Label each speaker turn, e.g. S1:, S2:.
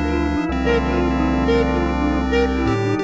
S1: Müzik